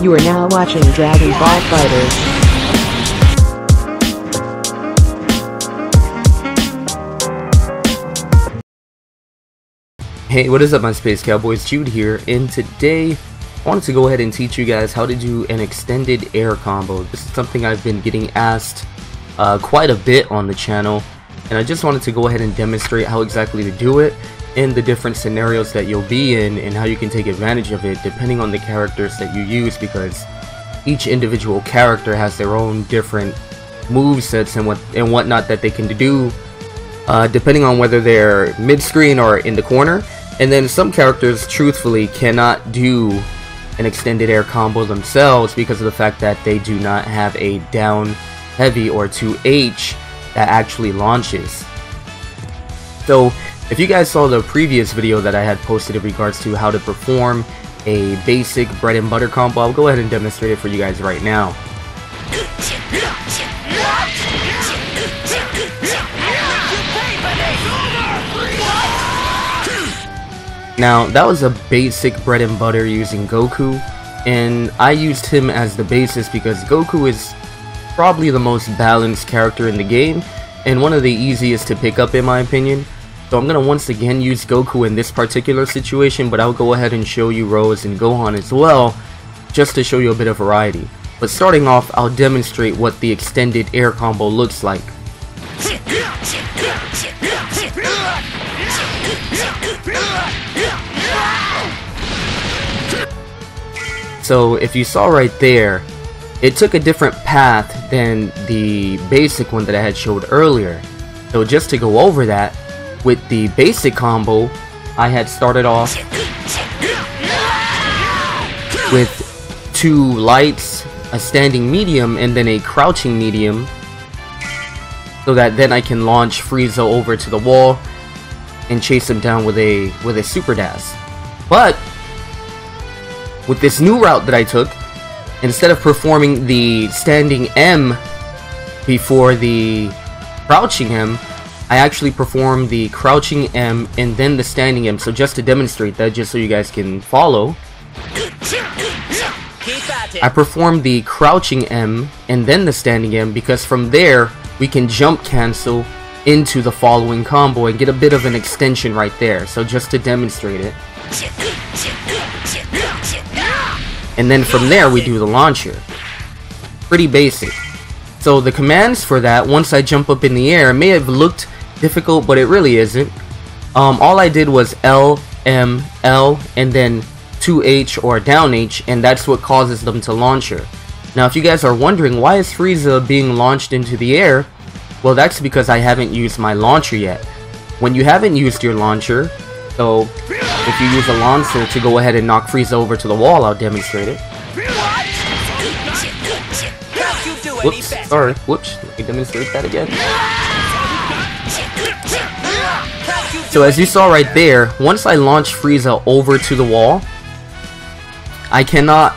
You are now watching Dragon Ball FighterZ. Hey, what is up my Space Cowboys? Jude here, and today I wanted to go ahead and teach you guys how to do an extended air combo. This is something I've been getting asked uh, quite a bit on the channel, and I just wanted to go ahead and demonstrate how exactly to do it and the different scenarios that you'll be in and how you can take advantage of it depending on the characters that you use because each individual character has their own different move sets and what and whatnot that they can do uh, depending on whether they're mid-screen or in the corner and then some characters truthfully cannot do an extended air combo themselves because of the fact that they do not have a down heavy or 2H that actually launches. So if you guys saw the previous video that I had posted in regards to how to perform a basic bread and butter combo, I'll go ahead and demonstrate it for you guys right now. Now, that was a basic bread and butter using Goku, and I used him as the basis because Goku is probably the most balanced character in the game, and one of the easiest to pick up in my opinion. So I'm gonna once again use Goku in this particular situation, but I'll go ahead and show you Rose and Gohan as well, just to show you a bit of variety. But starting off, I'll demonstrate what the extended air combo looks like. So if you saw right there, it took a different path than the basic one that I had showed earlier. So just to go over that, with the basic combo, I had started off with two lights, a standing medium, and then a crouching medium. So that then I can launch Frieza over to the wall and chase him down with a with a super dash. But with this new route that I took, instead of performing the standing M before the crouching M, I actually perform the crouching M and then the standing M. So just to demonstrate that, just so you guys can follow, I perform the crouching M and then the standing M because from there we can jump cancel into the following combo and get a bit of an extension right there. So just to demonstrate it. And then from there we do the launcher. Pretty basic. So the commands for that, once I jump up in the air, may have looked difficult, but it really isn't. Um, all I did was L, M, L, and then 2H or down H, and that's what causes them to launcher. Now if you guys are wondering why is Frieza being launched into the air, well that's because I haven't used my launcher yet. When you haven't used your launcher, so if you use a launcher to go ahead and knock Frieza over to the wall, I'll demonstrate it. Whoops, sorry, whoops, let me demonstrate that again. So as you saw right there, once I launch Frieza over to the wall, I cannot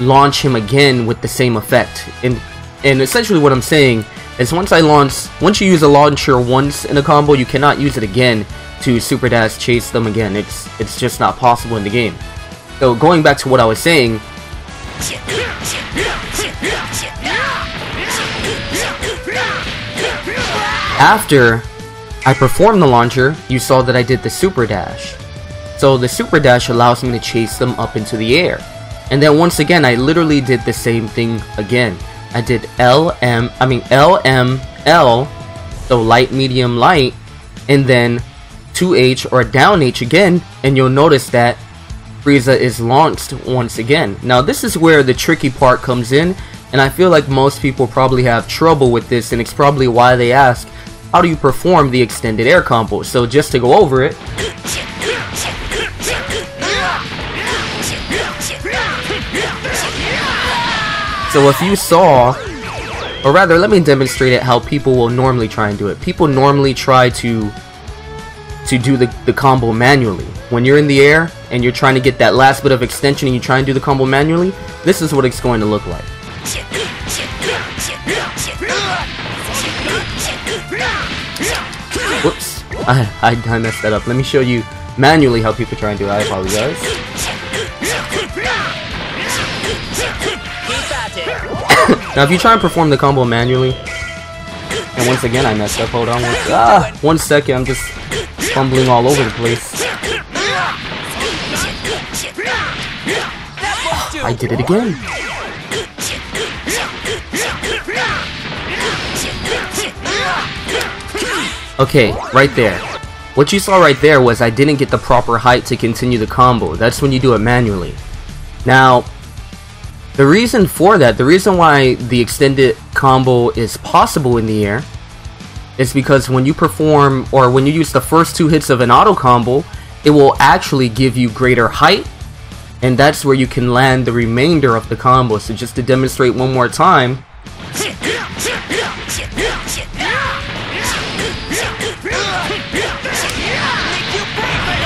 launch him again with the same effect. And and essentially what I'm saying is once I launch, once you use a launcher once in a combo, you cannot use it again to super dash chase them again. It's it's just not possible in the game. So going back to what I was saying, after I performed the launcher, you saw that I did the super dash. So the super dash allows me to chase them up into the air. And then once again, I literally did the same thing again. I did L, M, I mean L, M, L, so light, medium, light, and then 2H or down H again, and you'll notice that Frieza is launched once again. Now this is where the tricky part comes in, and I feel like most people probably have trouble with this, and it's probably why they ask, how do you perform the extended air combo? So just to go over it, So if you saw, or rather let me demonstrate it how people will normally try and do it. People normally try to to do the, the combo manually. When you're in the air and you're trying to get that last bit of extension and you try and do the combo manually, this is what it's going to look like. Whoops, I, I, I messed that up. Let me show you manually how people try and do it. I apologize. Now, if you try and perform the combo manually, and once again I messed up, hold on, one, ah, one second, I'm just fumbling all over the place. I did it again. Okay, right there. What you saw right there was I didn't get the proper height to continue the combo. That's when you do it manually. Now, the reason for that, the reason why the extended combo is possible in the air is because when you perform or when you use the first two hits of an auto combo, it will actually give you greater height and that's where you can land the remainder of the combo. So just to demonstrate one more time,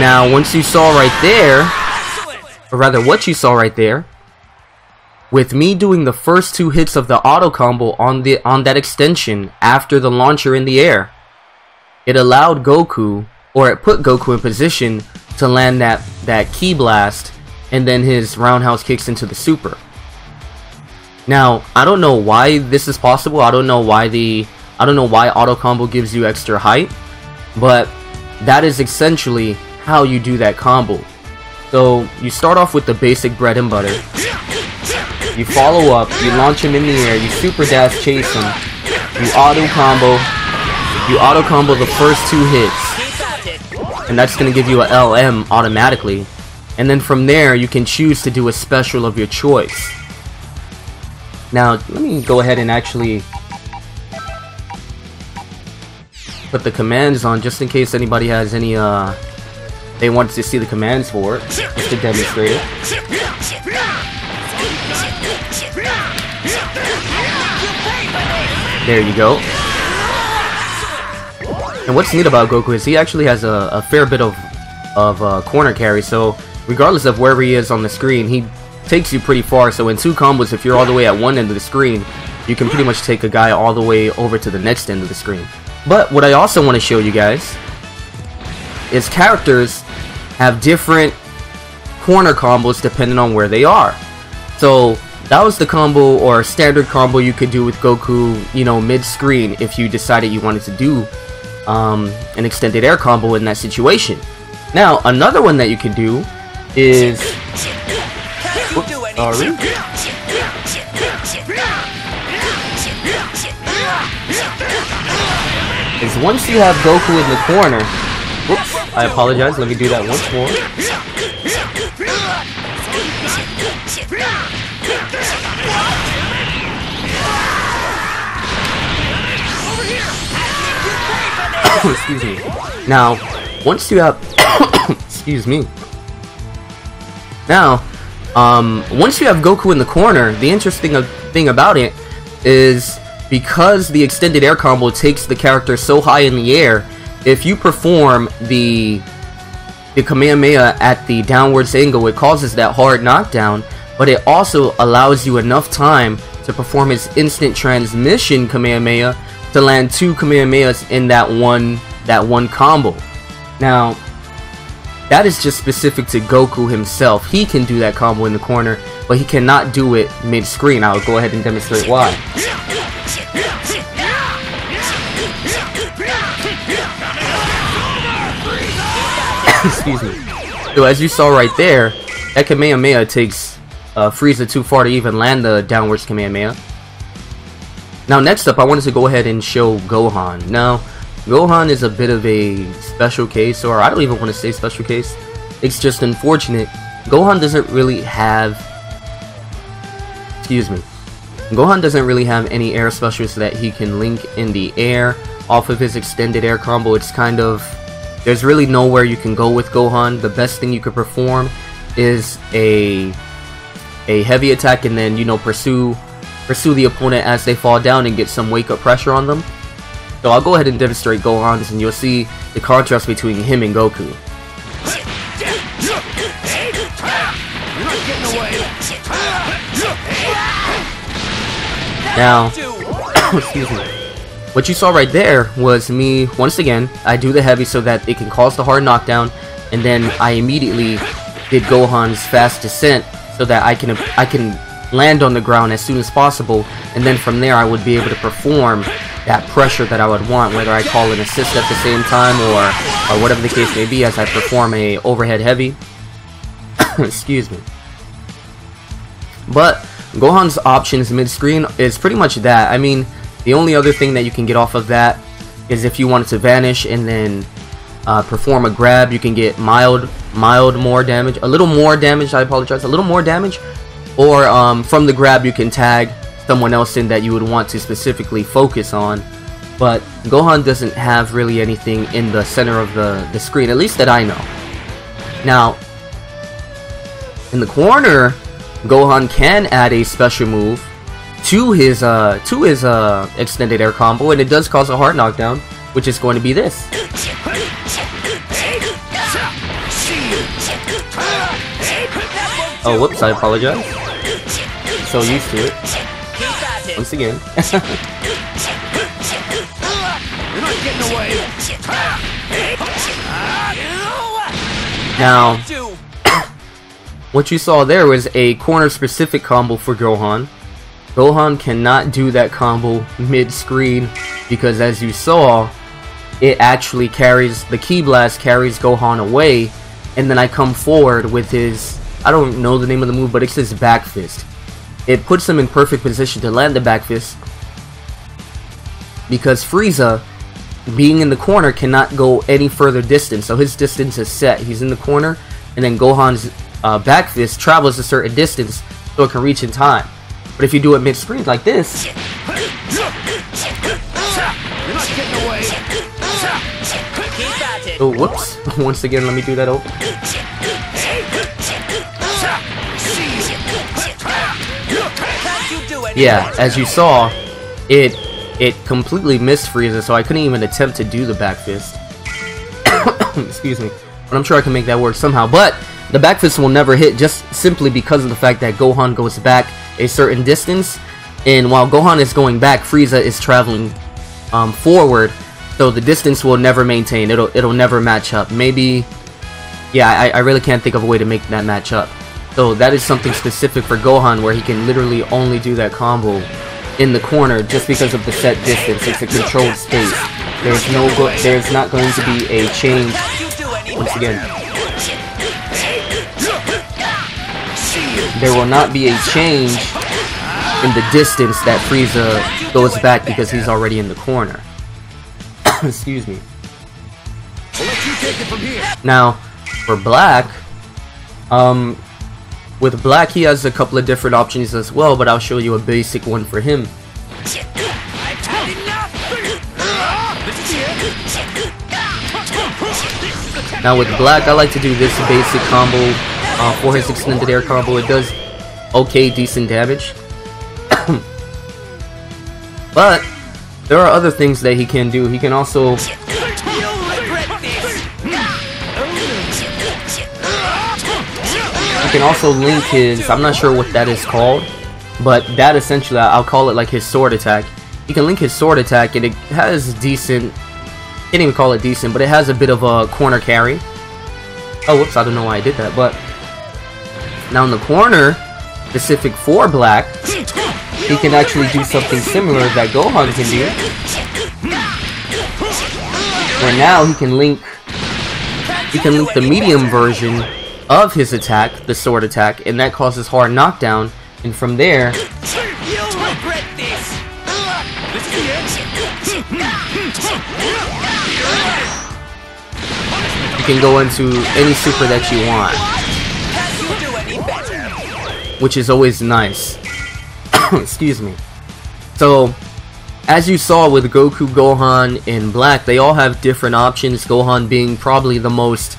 Now, once you saw right there, or rather what you saw right there, with me doing the first two hits of the auto combo on the on that extension after the launcher in the air, it allowed Goku, or it put Goku in position to land that, that Ki blast, and then his roundhouse kicks into the super. Now, I don't know why this is possible, I don't know why the I don't know why auto combo gives you extra height, but that is essentially how you do that combo. So you start off with the basic bread and butter. You follow up, you launch him in the air, you super dash chase him, you auto combo, you auto combo the first two hits. And that's gonna give you a LM automatically. And then from there you can choose to do a special of your choice. Now let me go ahead and actually put the commands on just in case anybody has any uh they wanted to see the commands for it, just to demonstrate it. There you go. And what's neat about Goku is he actually has a, a fair bit of, of uh, corner carry, so regardless of wherever he is on the screen, he takes you pretty far, so in two combos, if you're all the way at one end of the screen, you can pretty much take a guy all the way over to the next end of the screen. But what I also want to show you guys is characters have different corner combos depending on where they are. So that was the combo or standard combo you could do with Goku, you know, mid-screen if you decided you wanted to do um, an extended air combo in that situation. Now, another one that you can do is... Oops, sorry. Is once you have Goku in the corner, I apologize. Let me do that once more. excuse me. Now, once you have... excuse me. Now, um, once you have Goku in the corner, the interesting thing about it is because the extended air combo takes the character so high in the air, if you perform the the Kamehameha at the downwards angle, it causes that hard knockdown, but it also allows you enough time to perform its instant transmission Kamehameha to land two Kamehamehas in that one that one combo. Now, that is just specific to Goku himself. He can do that combo in the corner, but he cannot do it mid-screen. I'll go ahead and demonstrate why. Excuse me. So as you saw right there, that Kamehameha takes uh, Frieza too far to even land the downwards Kamehameha. Now next up, I wanted to go ahead and show Gohan. Now, Gohan is a bit of a special case, or I don't even want to say special case. It's just unfortunate. Gohan doesn't really have... Excuse me. Gohan doesn't really have any air specials that he can link in the air off of his extended air combo. It's kind of there's really nowhere you can go with Gohan. The best thing you could perform is a a heavy attack and then, you know, pursue pursue the opponent as they fall down and get some wake up pressure on them. So I'll go ahead and demonstrate Gohan's and you'll see the contrast between him and Goku. Now, excuse me. What you saw right there was me, once again, I do the heavy so that it can cause the hard knockdown, and then I immediately did Gohan's fast descent so that I can I can land on the ground as soon as possible, and then from there I would be able to perform that pressure that I would want, whether I call an assist at the same time or, or whatever the case may be as I perform a overhead heavy. Excuse me. But Gohan's options mid-screen is pretty much that. I mean, the only other thing that you can get off of that is if you wanted to vanish and then uh, perform a grab, you can get mild, mild more damage, a little more damage, I apologize, a little more damage, or um, from the grab you can tag someone else in that you would want to specifically focus on. But Gohan doesn't have really anything in the center of the, the screen, at least that I know. Now, in the corner, Gohan can add a special move to his uh to his uh extended air combo and it does cause a hard knockdown which is going to be this. Oh whoops I apologize. So used to it. Once again. Now what you saw there was a corner specific combo for Gohan Gohan cannot do that combo mid-screen because as you saw, it actually carries, the Ki Blast carries Gohan away and then I come forward with his, I don't know the name of the move, but it's his back fist. It puts him in perfect position to land the back fist because Frieza, being in the corner, cannot go any further distance. So his distance is set. He's in the corner and then Gohan's uh, back fist travels a certain distance so it can reach in time. But if you do it mid-screen like this... Oh, whoops. Once again, let me do that over. Yeah, as you saw, it it completely missed Frieza, so I couldn't even attempt to do the back fist. Excuse me. But I'm sure I can make that work somehow. But the back fist will never hit just simply because of the fact that Gohan goes back a certain distance, and while Gohan is going back, Frieza is traveling um, forward, so the distance will never maintain. It'll it'll never match up. Maybe, yeah, I, I really can't think of a way to make that match up. So that is something specific for Gohan, where he can literally only do that combo in the corner just because of the set distance. It's a controlled space. There's no there's not going to be a change. Once again, there will not be a change in the distance that Frieza goes back because he's already in the corner. Excuse me. Now, for Black, um, with Black he has a couple of different options as well, but I'll show you a basic one for him. Now with Black, I like to do this basic combo uh, for his extended air combo. It does okay, decent damage. but there are other things that he can do. He can also he can also link his I'm not sure what that is called but that essentially I'll call it like his sword attack he can link his sword attack and it has decent can't even call it decent but it has a bit of a corner carry oh whoops I don't know why I did that but now in the corner specific for Black, he can actually do something similar that Gohan can do. Where now he can link he can link the medium version of his attack, the sword attack, and that causes hard knockdown, and from there you can go into any super that you want which is always nice. Excuse me. So, as you saw with Goku, Gohan, and Black, they all have different options, Gohan being probably the most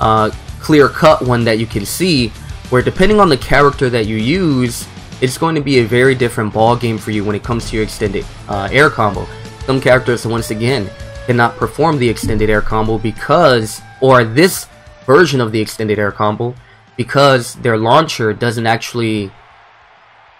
uh, clear-cut one that you can see, where depending on the character that you use, it's going to be a very different ball game for you when it comes to your extended uh, air combo. Some characters, once again, cannot perform the extended air combo because, or this version of the extended air combo, because their launcher doesn't actually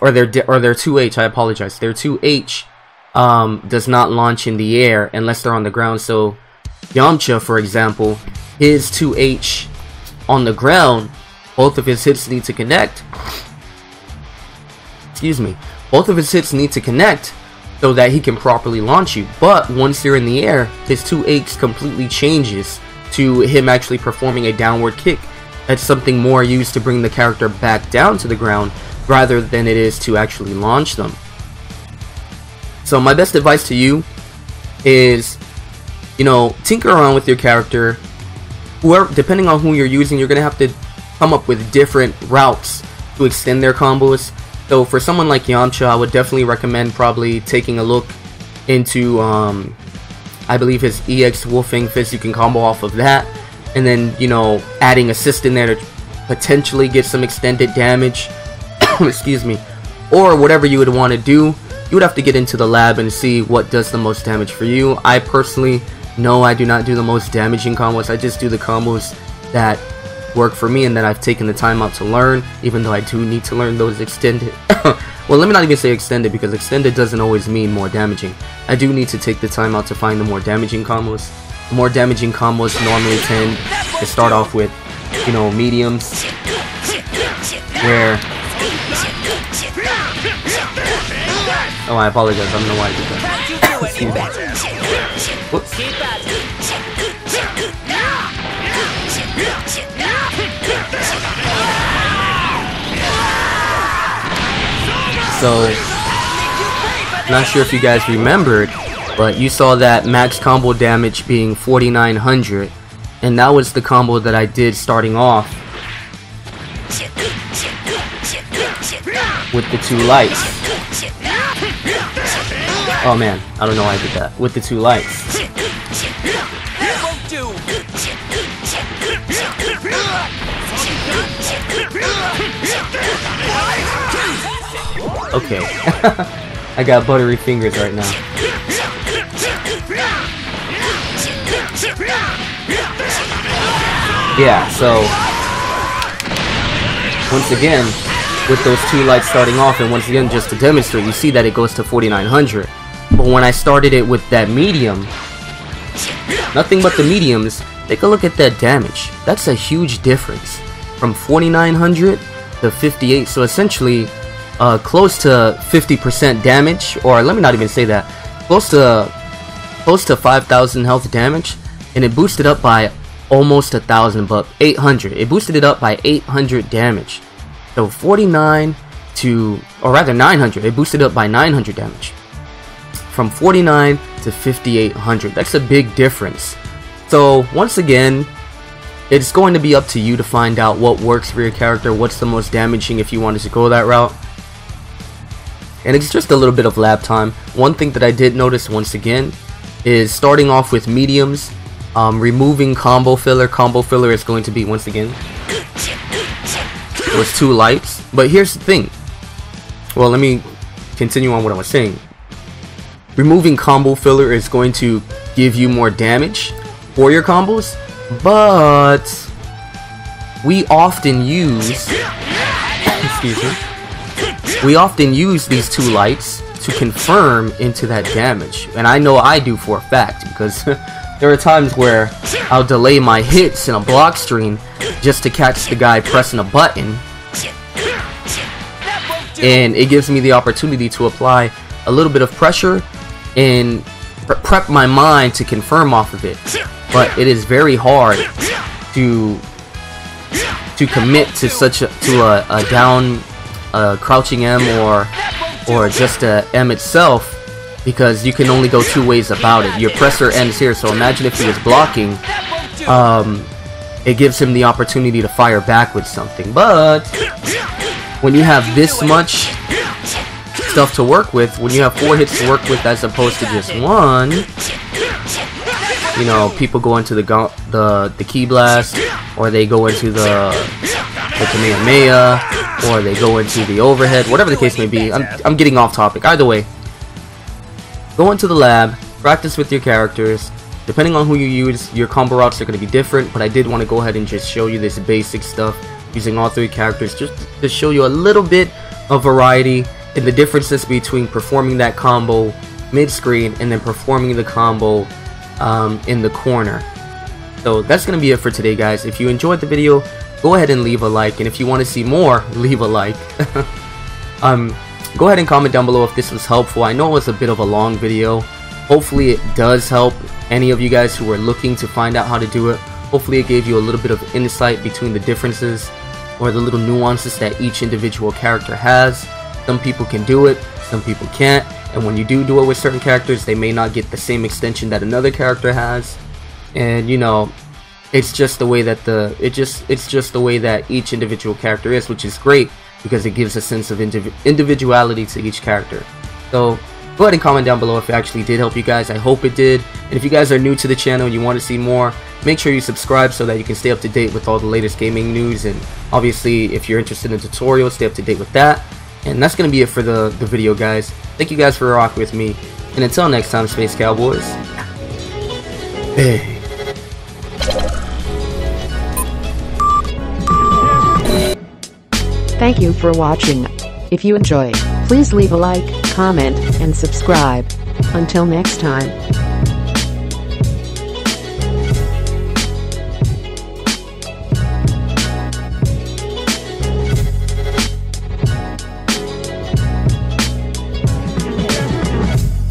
or their or their 2H I apologize their 2H um, does not launch in the air unless they're on the ground so Yamcha for example his 2H on the ground both of his hits need to connect excuse me, both of his hits need to connect so that he can properly launch you. But once you're in the air, his 2H completely changes to him actually performing a downward kick. That's something more used to bring the character back down to the ground rather than it is to actually launch them. So my best advice to you is, you know, tinker around with your character. Whoever, depending on who you're using, you're gonna have to come up with different routes to extend their combos. So for someone like Yamcha, I would definitely recommend probably taking a look into, um, I believe his EX Wolf Fang Fist. You can combo off of that, and then you know adding assist in there to potentially get some extended damage. Excuse me, or whatever you would want to do you would have to get into the lab and see what does the most damage for you. I personally, no, I do not do the most damaging combos. I just do the combos that work for me and that I've taken the time out to learn, even though I do need to learn those extended. well, let me not even say extended because extended doesn't always mean more damaging. I do need to take the time out to find the more damaging combos. More damaging combos normally tend to start off with, you know, mediums, where Oh, I apologize. I don't know why I did that. Whoops. So, not sure if you guys remembered, but you saw that max combo damage being 4900, and that was the combo that I did starting off with the two lights. Oh man, I don't know why I did that. With the two lights. Okay. I got buttery fingers right now. Yeah, so once again, with those two lights starting off, and once again, just to demonstrate, you see that it goes to 4900. But when I started it with that medium, nothing but the mediums, take a look at that damage. That's a huge difference. From 4900 to 58, so essentially uh, close to 50% damage, or let me not even say that, close to close to 5,000 health damage, and it boosted up by almost a thousand, but 800. It boosted it up by 800 damage. So 49 to, or rather 900. It boosted up by 900 damage from 49 to 5800. That's a big difference. So once again, it's going to be up to you to find out what works for your character, what's the most damaging if you wanted to go that route. And it's just a little bit of lab time. One thing that I did notice once again is starting off with mediums, um, removing combo filler. Combo filler is going to be once again was two lights. But here's the thing. Well, let me continue on what I was saying. Removing combo filler is going to give you more damage for your combos, but we often use excuse me. We often use these two lights to confirm into that damage. And I know I do for a fact because there are times where I'll delay my hits in a block stream just to catch the guy pressing a button. And it gives me the opportunity to apply a little bit of pressure and prep my mind to confirm off of it. But it is very hard to to commit to such a to a, a down a crouching M or or just a M itself because you can only go two ways about it. Your presser ends here, so imagine if he was blocking, um, it gives him the opportunity to fire back with something. But when you have this much stuff to work with, when you have four hits to work with as opposed to just one, you know, people go into the the the ki blast, or they go into the the Kamehameha, or they go into the overhead, whatever the case may be. I'm I'm getting off topic. Either way, go into the lab, practice with your characters. Depending on who you use, your combo routes are going to be different, but I did want to go ahead and just show you this basic stuff using all three characters just to show you a little bit of variety and the differences between performing that combo mid-screen and then performing the combo um, in the corner. So that's going to be it for today guys. If you enjoyed the video, go ahead and leave a like and if you want to see more, leave a like. um, go ahead and comment down below if this was helpful. I know it was a bit of a long video. Hopefully it does help any of you guys who are looking to find out how to do it. Hopefully it gave you a little bit of insight between the differences or the little nuances that each individual character has. Some people can do it, some people can't, and when you do do it with certain characters, they may not get the same extension that another character has. And you know, it's just the way that the it just it's just the way that each individual character is, which is great because it gives a sense of indiv individuality to each character. So go ahead and comment down below if it actually did help you guys. I hope it did. And if you guys are new to the channel and you want to see more, make sure you subscribe so that you can stay up to date with all the latest gaming news. And obviously, if you're interested in tutorials, stay up to date with that. And that's going to be it for the, the video, guys. Thank you guys for rocking with me. And until next time, Space Cowboys. Hey. Thank you for watching. If you enjoyed, please leave a like, comment, and subscribe. Until next time.